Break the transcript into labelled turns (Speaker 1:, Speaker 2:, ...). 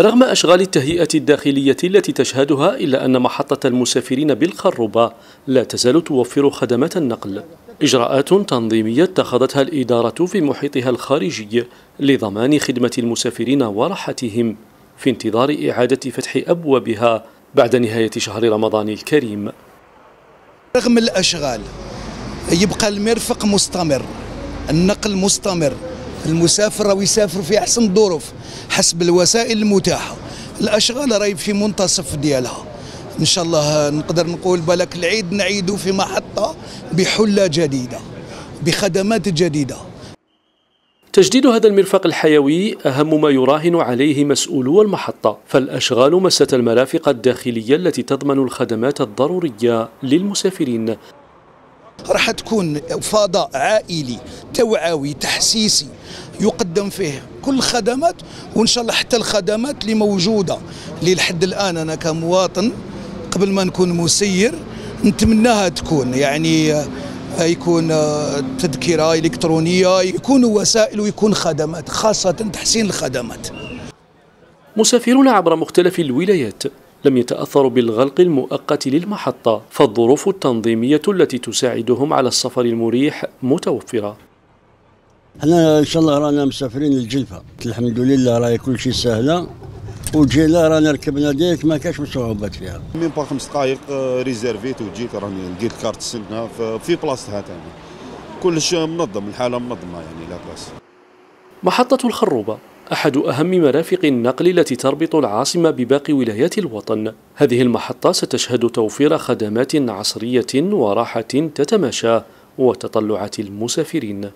Speaker 1: رغم أشغال التهيئة الداخلية التي تشهدها إلا أن محطة المسافرين بالخروبة لا تزال توفر خدمات النقل. إجراءات تنظيمية اتخذتها الإدارة في محيطها الخارجي لضمان خدمة المسافرين وراحتهم في انتظار إعادة فتح أبوابها بعد نهاية شهر رمضان الكريم.
Speaker 2: رغم الأشغال يبقى المرفق مستمر النقل مستمر المسافر راهو يسافر في أحسن الظروف حسب الوسائل المتاحة. الأشغال راهي في منتصف ديالها. إن شاء الله نقدر نقول بالك العيد نعيدوا في محطة بحلة جديدة بخدمات جديدة.
Speaker 1: تجديد هذا المرفق الحيوي أهم ما يراهن عليه مسؤولو المحطة فالأشغال مست المرافق الداخلية التي تضمن الخدمات الضرورية للمسافرين.
Speaker 2: راح تكون فضاء عائلي توعوي تحسيسي يقدم فيه كل الخدمات وإن شاء الله حتى الخدمات اللي موجودة. اللي لحد الآن أنا كمواطن قبل ما نكون مسير نتمناها تكون. يعني يكون تذكرة إلكترونية يكون وسائل ويكون خدمات خاصة تحسين الخدمات.
Speaker 1: مسافرون عبر مختلف الولايات لم يتأثروا بالغلق المؤقت للمحطة فالظروف التنظيمية التي تساعدهم على السفر المريح متوفرة.
Speaker 3: إحنا ان شاء الله رانا مسافرين للجلفة. الحمد لله راهي كل شيء سهلة. وجينا رانا ركبنا ديك ما كاش صعوبات فيها.
Speaker 4: من با خمس دقائق ريزيرفيت وجيت راني لقيت ال car تستنانا في بلاصتها ثاني كلش منظم الحالة منظمة يعني لا بأس.
Speaker 1: محطة الخروبة أحد أهم مرافق النقل التي تربط العاصمة بباقي ولايات الوطن. هذه المحطة ستشهد توفير خدمات عصرية وراحة تتماشى وتطلعات المسافرين.